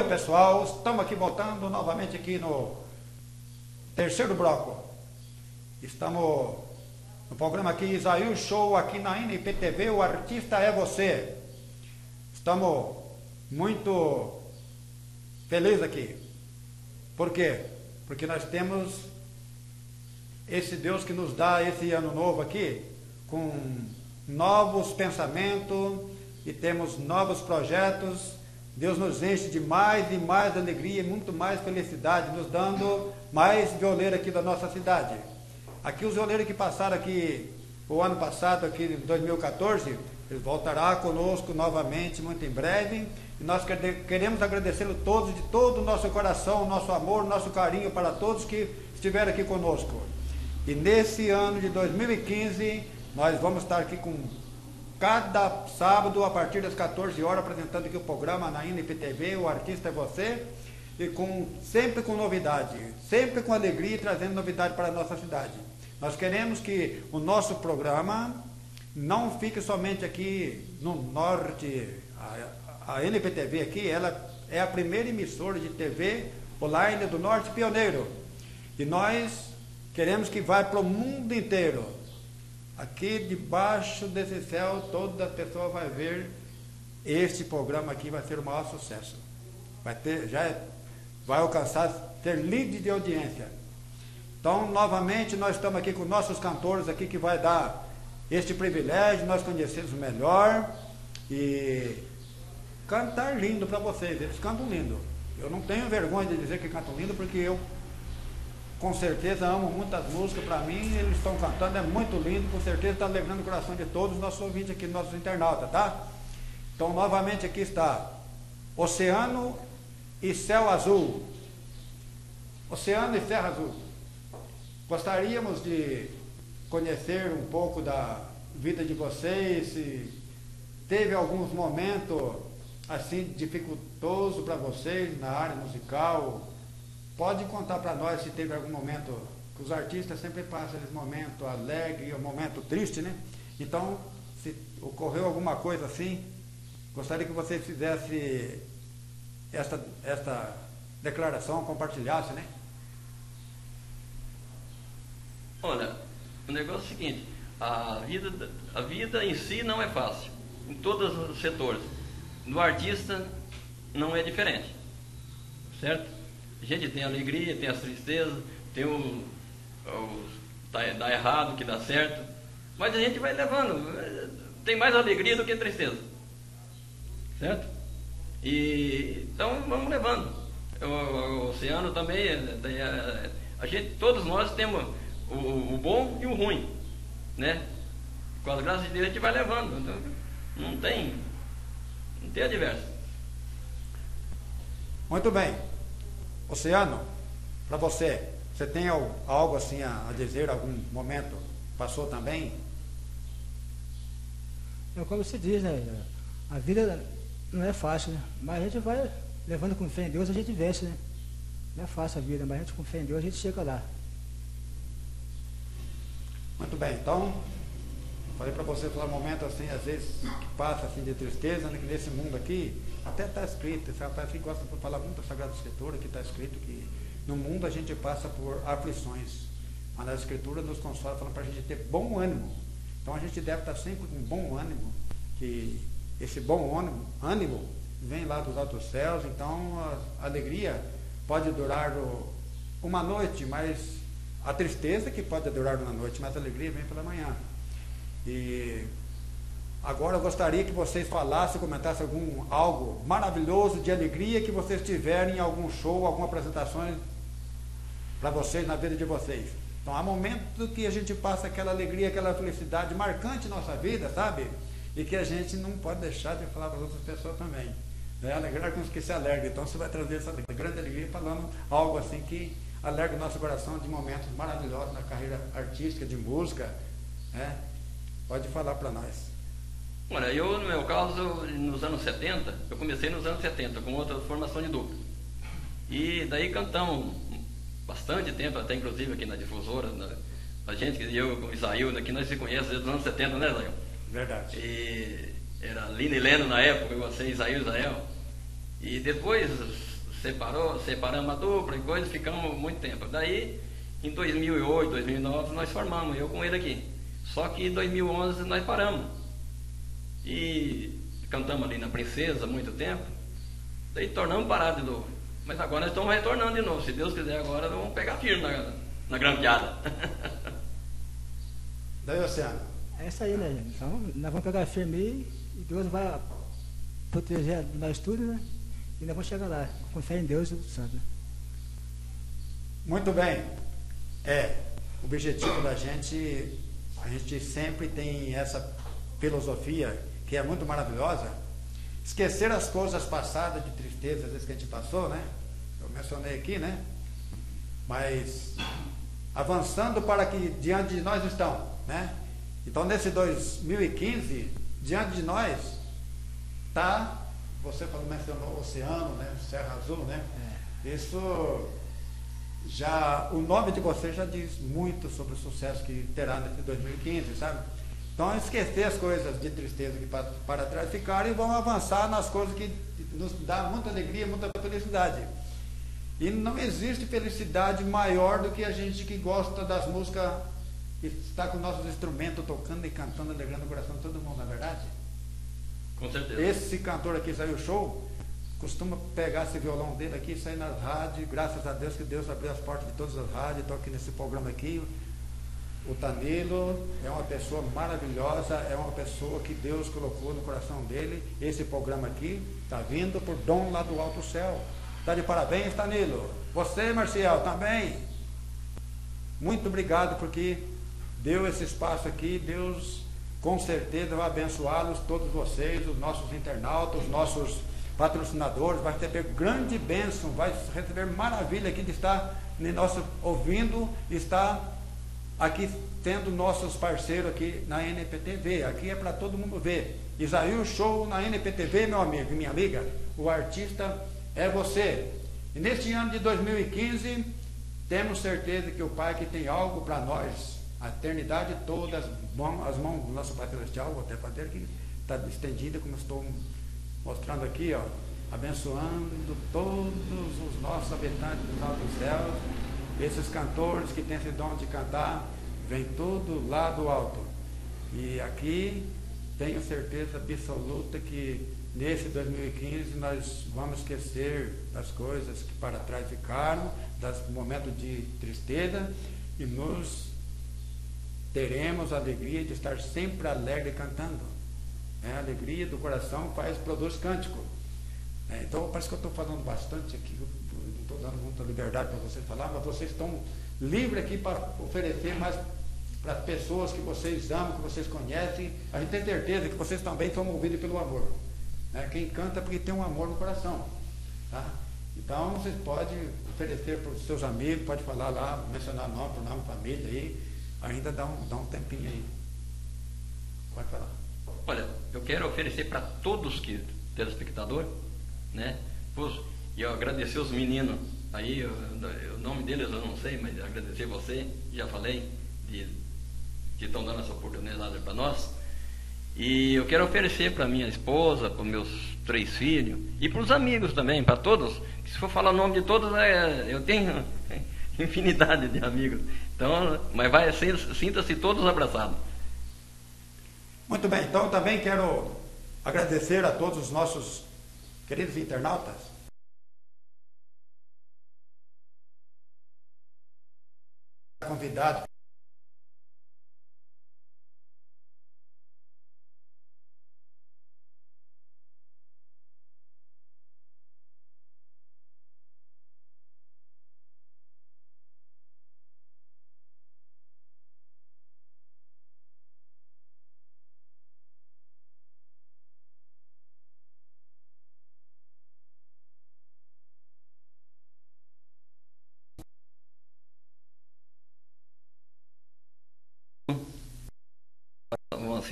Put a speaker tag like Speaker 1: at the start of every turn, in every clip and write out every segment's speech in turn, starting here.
Speaker 1: pessoal, estamos aqui voltando novamente aqui no terceiro bloco. Estamos no programa aqui Isaías Show aqui na NPTV, o artista é você. Estamos muito felizes aqui. Por quê? Porque nós temos esse Deus que nos dá esse ano novo aqui com novos pensamentos e temos novos projetos. Deus nos enche de mais e mais alegria e muito mais felicidade, nos dando mais violeiro aqui da nossa cidade. Aqui os violeiros que passaram aqui o ano passado, aqui em 2014, eles voltará conosco novamente muito em breve. E nós queremos agradecê-lo todos de todo o nosso coração, nosso amor, nosso carinho para todos que estiveram aqui conosco. E nesse ano de 2015, nós vamos estar aqui com cada sábado, a partir das 14 horas, apresentando aqui o programa na INPTV, o artista é você, e com, sempre com novidade, sempre com alegria e trazendo novidade para a nossa cidade. Nós queremos que o nosso programa não fique somente aqui no norte, a, a NPTV aqui, ela é a primeira emissora de TV online do Norte Pioneiro. E nós queremos que vá para o mundo inteiro. Aqui debaixo desse céu, toda pessoa vai ver este programa aqui vai ser o maior sucesso. Vai ter, já é, vai alcançar ter lead de audiência. Então, novamente, nós estamos aqui com nossos cantores aqui que vai dar este privilégio, nós conhecemos melhor e cantar lindo para vocês. Eles cantam lindo. Eu não tenho vergonha de dizer que cantam lindo porque eu com certeza amo muitas músicas para mim, eles estão cantando, é muito lindo, com certeza está alegrando o coração de todos os nossos ouvintes aqui, nossos internautas, tá? Então, novamente aqui está Oceano e Céu Azul. Oceano e Céu Azul. Gostaríamos de conhecer um pouco da vida de vocês, se teve alguns momentos assim dificultoso para vocês na área musical, Pode contar para nós se teve algum momento, que os artistas sempre passam esse momento alegre, um momento triste, né? Então, se ocorreu alguma coisa assim, gostaria que você fizesse esta, esta declaração, compartilhasse, né?
Speaker 2: Olha, o negócio é o seguinte, a vida, a vida em si não é fácil, em todos os setores. No artista não é diferente, certo? A gente tem alegria, tem as tristezas, tem o, o dá, errado, que dá certo. Mas a gente vai levando. Tem mais alegria do que tristeza. Certo? E então vamos levando. O, o oceano também, é, a gente, todos nós temos o, o, bom e o ruim. Né? Com as graças de Deus a gente vai levando. Então, não tem. Não tem adverso.
Speaker 1: Muito bem. Oceano, para você, você tem algo assim a, a dizer, algum momento passou também?
Speaker 3: É como se diz, né? A vida não é fácil, né? Mas a gente vai levando com fé em Deus, a gente vence, né? Não é fácil a vida, mas a gente com fé em Deus, a gente chega lá.
Speaker 1: Muito bem, então, falei para você falar um momento assim, às vezes, que passa assim de tristeza, né? que nesse mundo aqui, até está escrito, esse rapaz que gosta de falar muito da Sagrada Escritura, que está escrito que no mundo a gente passa por aflições, mas a Escritura nos consola, falando para a gente ter bom ânimo. Então a gente deve estar sempre com bom ânimo, que esse bom ânimo, ânimo vem lá dos altos céus, então a alegria pode durar uma noite, mas a tristeza que pode durar uma noite, mas a alegria vem pela manhã. E Agora eu gostaria que vocês falassem, comentassem algum algo maravilhoso de alegria que vocês tiverem em algum show, alguma apresentação para vocês na vida de vocês. Então há momentos que a gente passa aquela alegria, aquela felicidade marcante na nossa vida, sabe? E que a gente não pode deixar de falar para as outras pessoas também. Né? Alegrar com os que se alegram. Então você vai trazer essa grande alegria falando algo assim que alegra o nosso coração de momentos maravilhosos na carreira artística, de música. Né? Pode falar para nós.
Speaker 2: Olha, eu, no meu caso, eu, nos anos 70, eu comecei nos anos 70 com outra formação de dupla. E daí cantamos bastante tempo, até inclusive aqui na difusora, na, a gente, eu com o Isaíl, que nós se conhecemos desde os anos 70, né, Isaíl?
Speaker 1: Verdade.
Speaker 2: E era Lina e Leno na época, você, Isaíl e Isael. E depois separou, separamos a dupla e coisa, ficamos muito tempo. Daí, em 2008, 2009, nós formamos, eu com ele aqui. Só que em 2011 nós paramos. E cantamos ali na Princesa muito tempo. Daí tornamos parar de novo. Mas agora nós estamos retornando de novo. Se Deus quiser, agora nós vamos pegar firme na, na grampeada.
Speaker 1: Daí, Oceano.
Speaker 3: É isso aí, né, gente? Então, nós vamos pegar firme aí e Deus vai proteger nós tudo, né? E nós vamos chegar lá, com fé em Deus e o Santo. Né?
Speaker 1: Muito bem. É, o objetivo da gente, a gente sempre tem essa filosofia que é muito maravilhosa, esquecer as coisas passadas de tristeza, às vezes que a gente passou, né? Eu mencionei aqui, né? Mas avançando para que diante de nós estão, né? Então nesse 2015, diante de nós está, você falou, mencionou o oceano, né? Serra Azul, né? É. Isso já, o nome de você já diz muito sobre o sucesso que terá nesse 2015, sabe? Então esquecer as coisas de tristeza que para, para trás ficaram e vão avançar nas coisas que nos dá muita alegria, muita felicidade. E não existe felicidade maior do que a gente que gosta das músicas e está com nossos instrumentos tocando e cantando, alegrando o coração de todo mundo, não é verdade?
Speaker 2: Com certeza.
Speaker 1: Esse cantor aqui saiu show, costuma pegar esse violão dele aqui e sair nas rádios, graças a Deus que Deus abriu as portas de todas as rádios, estou aqui nesse programa aqui. O Tanilo é uma pessoa maravilhosa, é uma pessoa que Deus colocou no coração dele. Esse programa aqui está vindo por dom lá do alto céu. Está de parabéns, Tanilo. Você, Marcial, também. Muito obrigado porque deu esse espaço aqui. Deus com certeza vai abençoá-los, todos vocês, os nossos internautas, os nossos patrocinadores. Vai receber grande bênção, vai receber maravilha aqui de estar nosso, ouvindo, estar aqui tendo nossos parceiros aqui na NPTV. Aqui é para todo mundo ver. Isaías Show na NPTV, meu amigo e minha amiga. O artista é você. E neste ano de 2015, temos certeza que o Pai que tem algo para nós, a eternidade toda, as mãos, as mãos do nosso Pai Celestial, vou até fazer aqui, está estendida, como estou mostrando aqui, ó, abençoando todos os nossos habitantes dos altos céus, esses cantores que têm esse dom de cantar, vem tudo lá do alto. E aqui tenho certeza absoluta que nesse 2015 nós vamos esquecer das coisas que para trás ficaram, dos momentos de tristeza e nos teremos a alegria de estar sempre alegre cantando. É, a alegria do coração faz, produz cântico. É, então parece que eu estou falando bastante aqui, não estou dando muita liberdade para vocês falar, mas vocês estão livres aqui para oferecer mais para as pessoas que vocês amam, que vocês conhecem. A gente tem certeza que vocês também são movidos pelo amor. Né? Quem canta é porque tem um amor no coração. Tá? Então vocês podem oferecer para os seus amigos, pode falar lá, mencionar nome, nome, família aí, ainda dá um, dá um tempinho aí. Pode falar.
Speaker 2: Olha, eu quero oferecer para todos que telespectador, né? E eu agradecer os meninos aí, o nome deles eu não sei, mas agradecer você, já falei, de que estão dando essa oportunidade para nós. E eu quero oferecer para minha esposa, para meus três filhos e para os amigos também, para todos. Se for falar o nome de todos, é, eu tenho infinidade de amigos. Então, mas vai sinta-se todos abraçados.
Speaker 1: Muito bem, então também quero agradecer a todos os nossos queridos internautas. Convidado.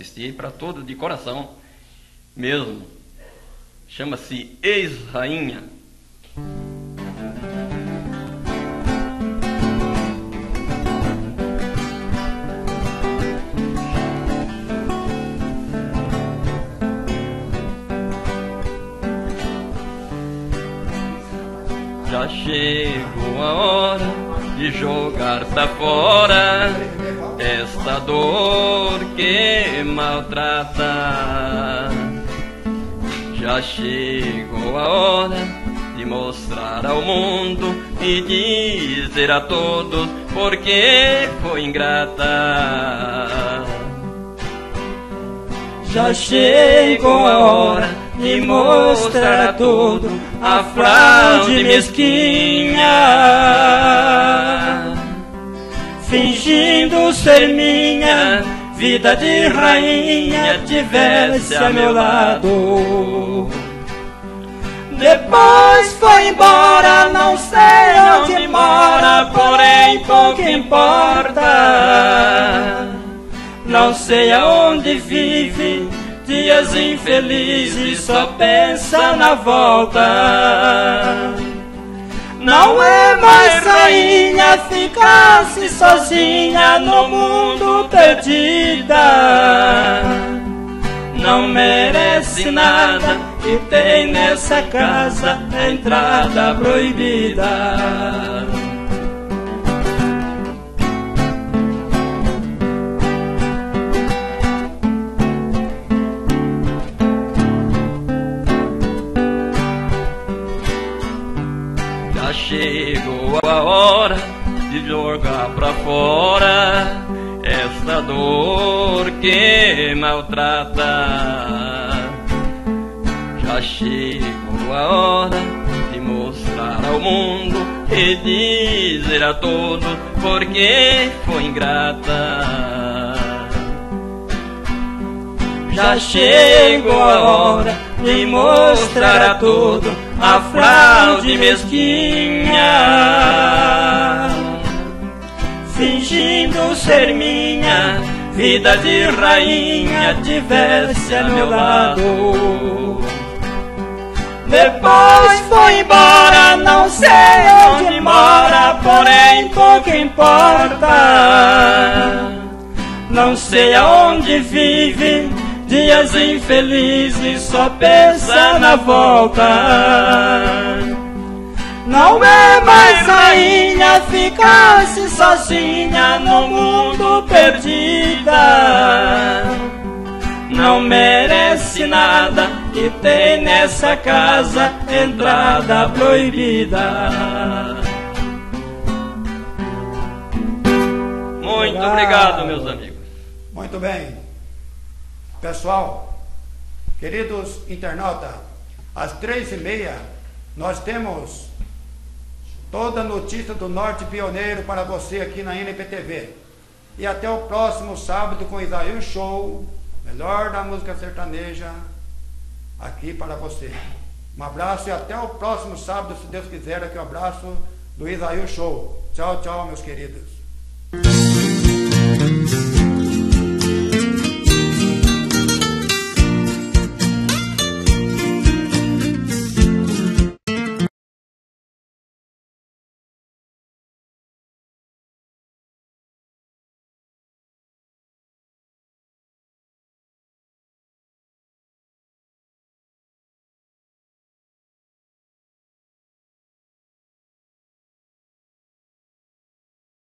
Speaker 2: Assistir para todo de coração mesmo. Chama-se Ex-Rainha. chegou a hora de jogar pra fora esta dor que maltrata. Já chegou a hora de mostrar ao mundo e dizer a todos porque foi ingrata. Já chegou a hora de mostrar a tudo a fraude mesquinha, fingindo ser minha vida de rainha tivesse a meu lado. Depois foi embora, não sei onde mora, porém pouco importa. Não sei aonde vive, dias infelizes, só pensa na volta. Não é mais rainha, ficasse sozinha no mundo perdida. Não merece nada e tem nessa casa entrada proibida. Jogar pra fora esta dor que maltrata. Já chegou a hora de mostrar ao mundo e dizer a todos porque foi ingrata. Já chegou a hora de mostrar a todos a fraude mesquinha, fingindo ser minha, vida de rainha tivesse a meu lado. Depois foi embora, não sei onde mora, porém pouco importa. Não sei aonde vive, Dias infelizes só pensa na volta. Ficar-se sozinha no mundo perdida. Não merece nada e tem nessa casa entrada proibida. Muito obrigado, meus amigos.
Speaker 1: Muito bem. Pessoal, queridos internautas, às três e meia nós temos toda notícia do Norte Pioneiro para você aqui na NPTV. E até o próximo sábado com Isaías Show, melhor da música sertaneja, aqui para você. Um abraço e até o próximo sábado, se Deus quiser, aqui o um abraço do Isaías Show. Tchau, tchau, meus queridos.